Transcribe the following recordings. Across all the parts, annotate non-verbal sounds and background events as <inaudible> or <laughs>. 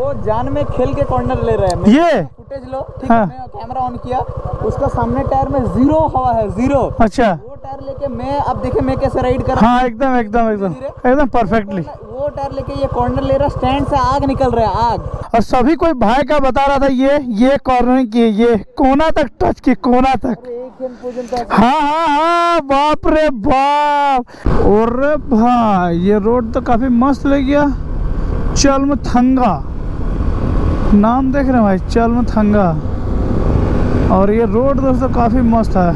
वो जान में खेल के कॉर्नर ले रहे हैं। ये? फुटेज लो ठीक हाँ। है। मैं कैमरा ऑन किया। उसका सामने टायर में ज़ीरो हवा है ज़ीरो अच्छा। वो टायर लेके मैं अब देखे मैं कैसे राइड कर रहा हाँ एकदम एकदम एकदम। एकदम परफेक्टली वो टायर लेके ये कॉर्नर ले रहा स्टैंड से आग निकल रहा है आग। और सभी कोई भाई का बता रहा था ये ये कॉर्नर की ये कोना तक टच की कोना तक। तो हाँ हाँ हाँ बाप रे बाप। और भाई ये रोड तो काफ़ी मस्त लग गया। चलमथंगा नाम देख रहे हैं भाई चल थंगा और ये रोड दोस्तों काफ़ी मस्त है।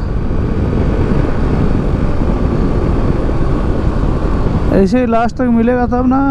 ऐसे ही लास्ट तक मिलेगा तब ना।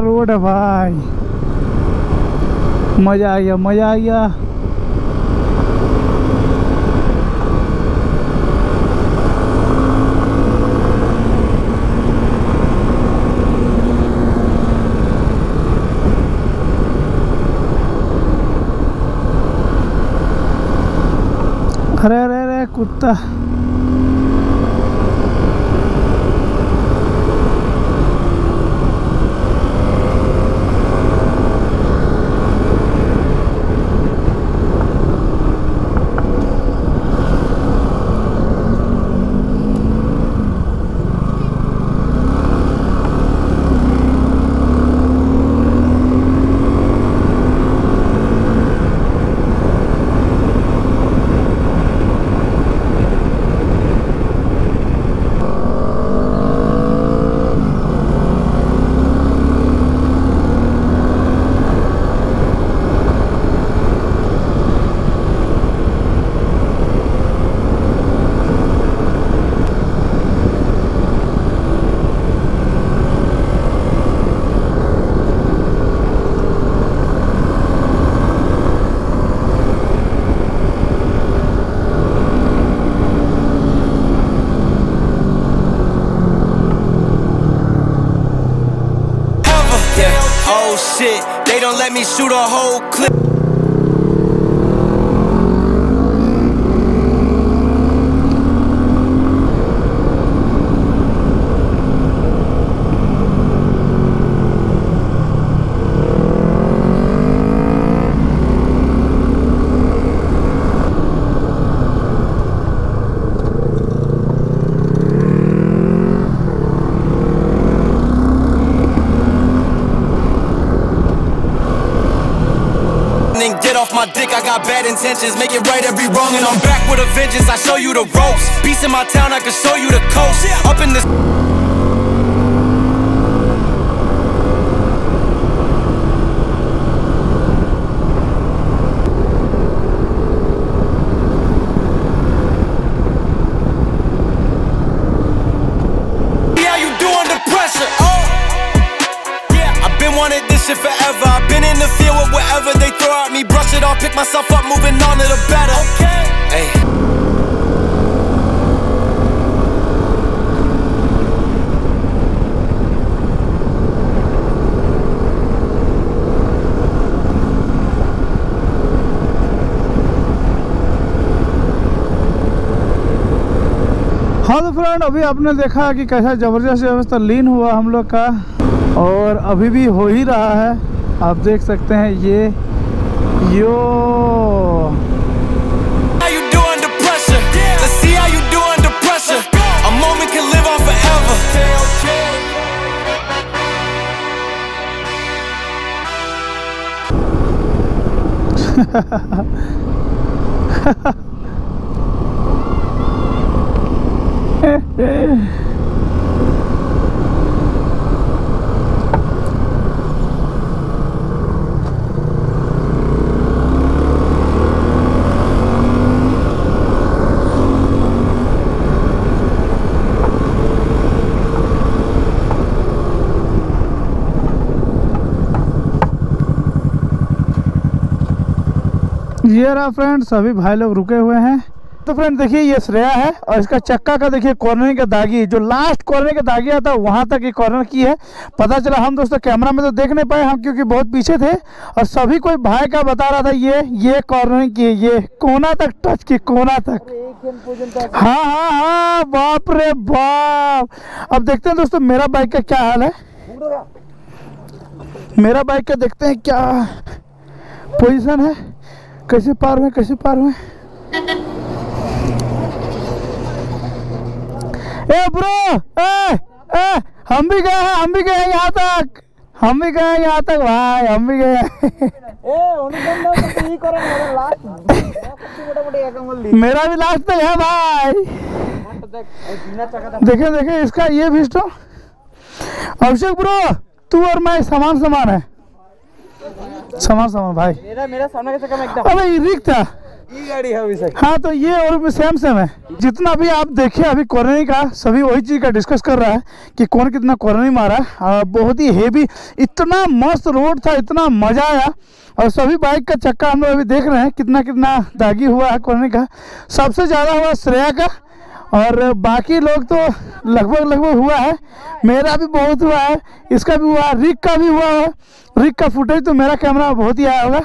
रोड है भाई। मज़ा आ गया मज़ा आ गया। अरे अरे अरे कुत्ता। Shoot a whole clip. Get off my dick, I got bad intentions. Make it right every wrong, and I'm back with a vengeance. I show you the ropes. Peace in my town, I can show you the coast. Up in this. Pick myself up, moving on to the better. Okay. Hey. हाँ तो friend अभी आपने देखा कि कैसा ज़बरदस्त व्यवस्था लीन हुआ हम लोग का और अभी भी हो ही रहा है आप देख सकते हैं ये यो How you do under pressure? Let's see how you do under pressure. A moment can live on forever. <laughs> ये रहा फ्रेंड सभी भाई लोग रुके हुए हैं। तो फ्रेंड देखिए, ये श्रेया है और इसका चक्का का, देखिए कॉर्नर का दागी, जो लास्ट कॉर्नर का दागी आता है, वहाँ तक ये कॉर्नर की है। पता चला हम दोस्तों कैमरा में तो देख नहीं पाए हम, क्योंकि बहुत पीछे थे। और सभी कोई भाई का बता रहा था, ये ये कॉर्नर की है, ये कोना तक टच की कोना तक। हाँ हाँ हाँ बाप रे बाप। अब देखते हैं दोस्तों, मेरा बाइक का क्या हाल है? मेरा बाइक का देखते हैं क्या पोजिशन है। कैसे पार हुए कैसे पार हुए? ए ब्रो! ए ए हम भी गए हैं हम भी गए हैं यहाँ तक। हम भी गए हैं यहाँ तक भाई हम भी गए <laughs> मेरा भी लास्ट तक है भाई। देखे देखे इसका ये भी अभिषेक ब्रो तू और मैं समान समान है। समान समान भाई। मेरा मेरा सामने का चक्का में एकदम अबे ये रिक था। ई गाड़ी है अभी हाँ तो ये और सेम सेम है। जितना भी आप देखे अभी कॉर्नरी का सभी वही चीज़ का डिस्कस कर रहा है कि कौन कितना कॉर्नरी मारा। और बहुत ही हेवी इतना मस्त रोड था इतना मज़ा आया। और सभी बाइक का चक्का हम लोग अभी देख रहे हैं कितना कितना दागी हुआ है कॉर्नरी का। सबसे ज़्यादा हुआ श्रेया का। और बाकी लोग तो लगभग लगभग हुआ है। मेरा भी बहुत हुआ है। इसका भी हुआ है रिक का भी हुआ है। रिक का फुटेज तो मेरा कैमरा बहुत ही आया होगा।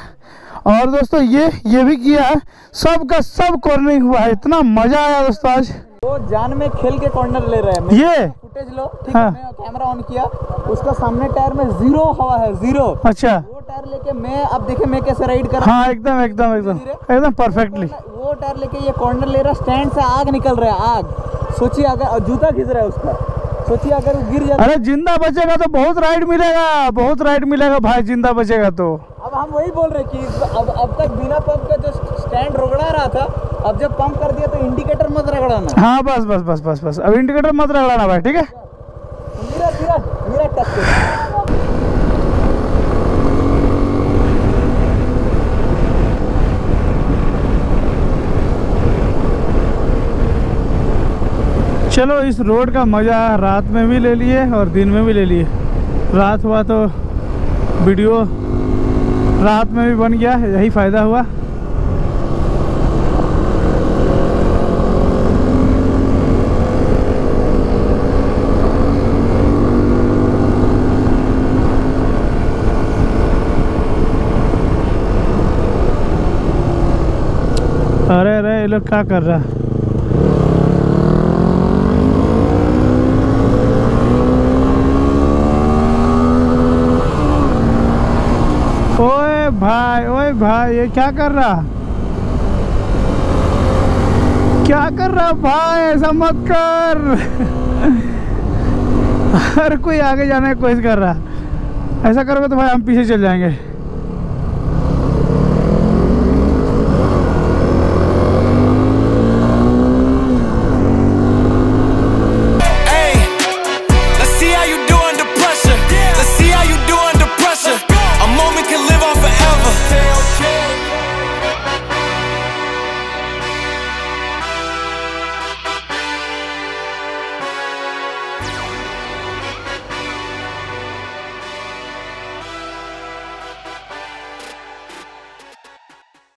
और दोस्तों ये ये भी किया है। सब का सब कॉर्नरिंग हुआ है। इतना मज़ा आया दोस्तों आज। वो जान में खेल के कॉर्नर ले रहे हैं। ये? फुटेज लो। ठीक हाँ। है। कैमरा ऑन किया। उसका सामने टायर में ज़ीरो हवा है ज़ीरो अच्छा। वो टायर लेके मैं अब देखे मैं कैसे राइड कर हाँ एकदम एकदम एकदम। एकदम परफेक्टली। वो टायर लेके ये कॉर्नर ले रहा स्टैंड से आग निकल रहा है आग। सोचिए अगर जूता घिस रहा है उसका। सोचिए अगर वो गिर जाता अरे ज़िंदा बचेगा तो बहुत राइड मिलेगा बहुत राइड मिलेगा भाई ज़िंदा बचेगा तो। अब हम वही बोल रहे कि अब अब तक बिना पंप का जो स्टैंड रगड़ा रहा था अब जब पंप कर दिया तो इंडिकेटर मत रगड़ाना। हाँ बस बस बस बस बस। अब इंडिकेटर मत रगड़ाना भाई ठीक है? मेरा मेरा मेरा टच चलो, इस रोड का मज़ा रात में भी ले लिए और दिन में भी ले लिए। रात हुआ तो वीडियो रात में भी बन गया, यही फ़ायदा हुआ। अरे अरे, ये लोग क्या कर रहा है? भाई, ये क्या कर रहा? क्या कर रहा भाई? ऐसा मत कर। हर कोई आगे जाने की कोशिश कर रहा। ऐसा करोगे तो भाई हम पीछे चल जाएँगे।